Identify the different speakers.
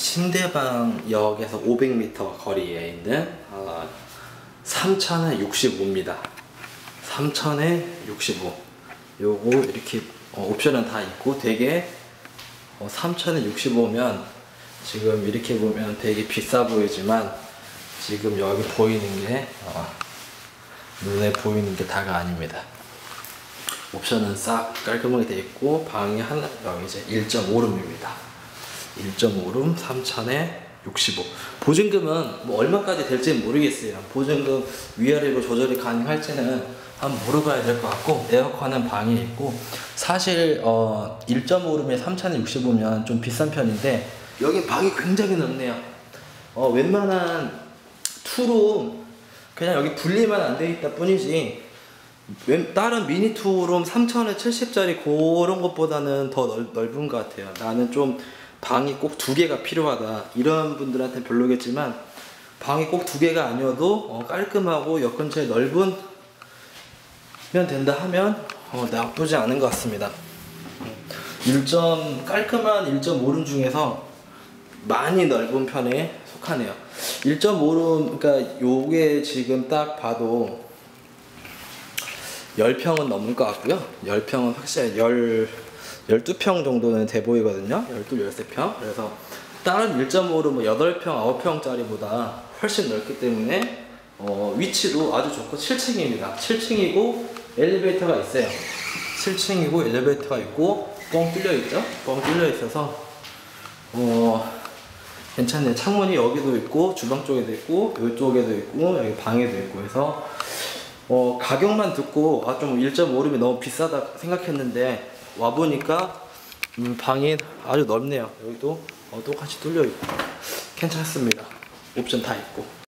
Speaker 1: 신대방역에서 500m 거리에 있는 어, 삼천에 65입니다. 삼천에 65. 요거 이렇게 어, 옵션은 다 있고 되게 어, 3천에 65면 지금 이렇게 보면 되게 비싸 보이지만 지금 여기 보이는 게 어, 눈에 보이는 게 다가 아닙니다. 옵션은 싹 깔끔하게 돼 있고 방이 하나 여기 이제 1.5룸입니다. 1.5룸 3천에 65. 보증금은 뭐 얼마까지 될지 는 모르겠어요. 보증금 위아래로 조절이 가능할지는 한번 물어봐야 될 것 같고 에어컨은 방에 있고 사실 어 1.5룸에 3천에 65면 좀 비싼 편인데 여기 방이 굉장히 넓네요. 어 웬만한 투룸 그냥 여기 분리만 안 돼 있다 뿐이지 웬- 다른 미니 투룸 3천에 70짜리 그런 것보다는 더 넓, 넓은 것 같아요. 나는 좀 방이 꼭 두 개가 필요하다. 이런 분들한테 별로겠지만 방이 꼭 두 개가 아니어도 어, 깔끔하고 역 근처에 넓은 면 된다 하면 어, 나쁘지 않은 것 같습니다. 1점 깔끔한 1.5룸 중에서 많이 넓은 편에 속하네요. 1.5룸 그러니까 요게 지금 딱 봐도 10평은 넘을 것 같고요. 10평은 확실히 10, 12평 정도는 돼 보이거든요. 12, 13평. 그래서 다른 1.5로 뭐 8평, 9평짜리보다 훨씬 넓기 때문에 어, 위치도 아주 좋고 7층입니다. 7층이고 엘리베이터가 있어요. 7층이고 엘리베이터가 있고 뻥 뚫려 있죠? 뻥 뚫려 있어서 어, 괜찮네요. 창문이 여기도 있고 주방 쪽에도 있고 이쪽에도 있고 여기 방에도 있고 해서 어, 가격만 듣고 아, 좀 1.5룸이 너무 비싸다 생각했는데 와 보니까 음, 방이 아주 넓네요. 여기도 어, 똑같이 뚫려 있고 괜찮습니다. 옵션 다 있고.